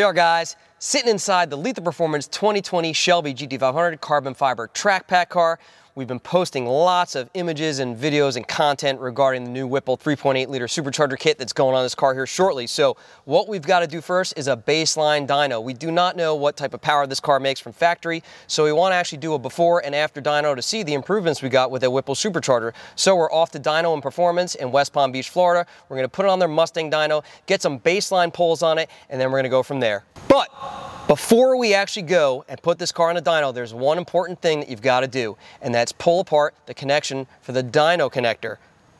We are guys, sitting inside the Lethal Performance 2020 Shelby GT500 carbon fiber track pack car. We've been posting lots of images and videos and content regarding the new Whipple 3.8 liter supercharger kit that's going on this car here shortly. So what we've got to do first is a baseline dyno. We do not know what type of power this car makes from factory, so we want to actually do a before and after dyno to see the improvements we got with a Whipple supercharger. So we're off to Dyno and Performance in West Palm Beach, Florida. We're going to put it on their Mustang dyno, get some baseline pulls on it, and then we're going to go from there. But before we actually go and put this car on a dyno, there's one important thing that you've got to do, and that's pull apart the connection for the dyno connector.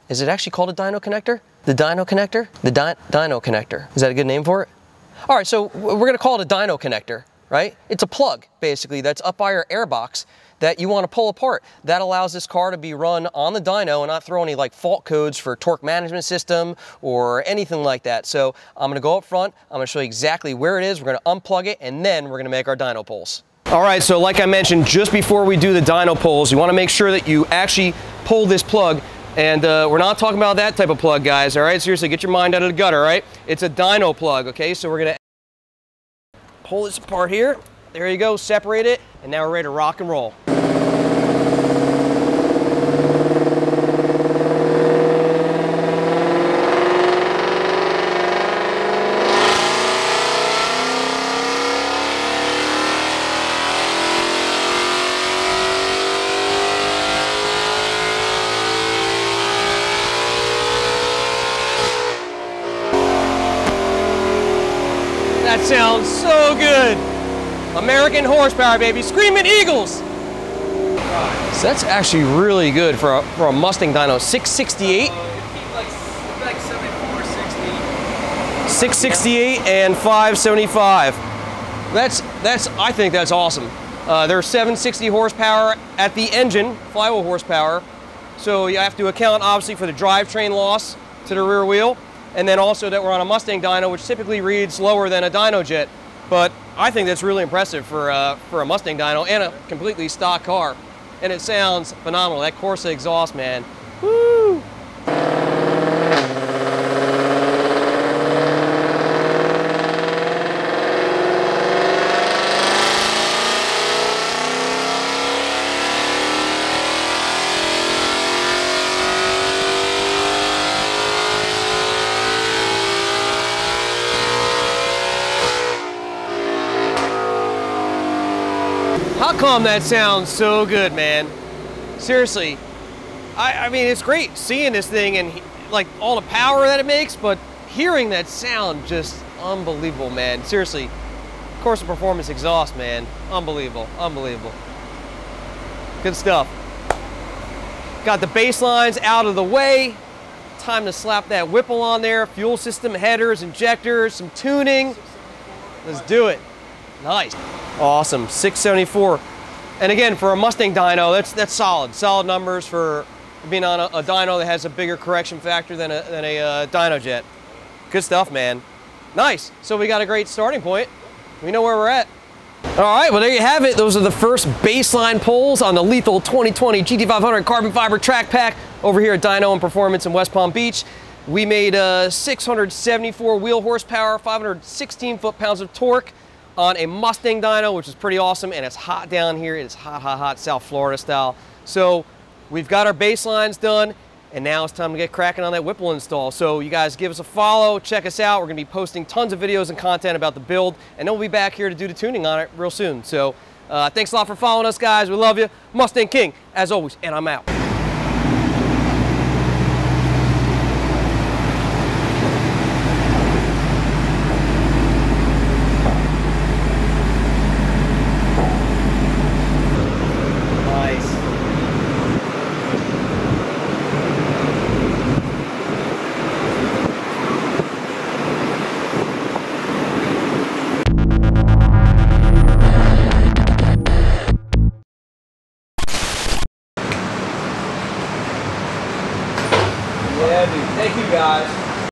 Is it actually called a dyno connector? The dyno connector? The dy dyno connector. Is that a good name for it? All right, so we're going to call it a dyno connector, right? It's a plug, basically, that's up by your airbox that you want to pull apart. That allows this car to be run on the dyno and not throw any like fault codes for torque management system or anything like that. So I'm gonna go up front, I'm gonna show you exactly where it is, we're gonna unplug it, and then we're gonna make our dyno pulls. All right, so like I mentioned, just before we do the dyno pulls, you wanna make sure that you actually pull this plug and uh, we're not talking about that type of plug, guys, all right? Seriously, get your mind out of the gutter, all right? It's a dyno plug, okay? So we're gonna pull this apart here. There you go, separate it, and now we're ready to rock and roll. That sounds so good. American horsepower, baby. Screaming Eagles. So that's actually really good for a, for a Mustang dyno. 668. 668 and 575. That's, that's, I think that's awesome. Uh, there's 760 horsepower at the engine, flywheel horsepower. So you have to account obviously for the drivetrain loss to the rear wheel and then also that we're on a Mustang dyno, which typically reads lower than a Dynojet. But I think that's really impressive for, uh, for a Mustang dyno and a completely stock car. And it sounds phenomenal. That Corsa exhaust, man. Woo! Come that sounds so good, man? Seriously, I, I mean, it's great seeing this thing and like all the power that it makes, but hearing that sound just unbelievable, man. Seriously, course Corsa Performance exhaust, man. Unbelievable, unbelievable. Good stuff. Got the baselines out of the way. Time to slap that Whipple on there. Fuel system, headers, injectors, some tuning. Let's do it. Nice. Awesome, 674. And again, for a Mustang dyno, that's that's solid. Solid numbers for being on a, a dyno that has a bigger correction factor than a, than a uh, Dynojet. Good stuff, man. Nice. So we got a great starting point. We know where we're at. All right, well, there you have it. Those are the first baseline pulls on the Lethal 2020 GT500 carbon fiber track pack over here at Dyno and Performance in West Palm Beach. We made uh, 674 wheel horsepower, 516 foot-pounds of torque on a Mustang dyno, which is pretty awesome, and it's hot down here. It is hot, hot, hot, South Florida style. So we've got our baselines done, and now it's time to get cracking on that Whipple install. So you guys give us a follow, check us out. We're gonna be posting tons of videos and content about the build, and then we'll be back here to do the tuning on it real soon. So uh, thanks a lot for following us, guys. We love you. Mustang King, as always, and I'm out. Thank you guys.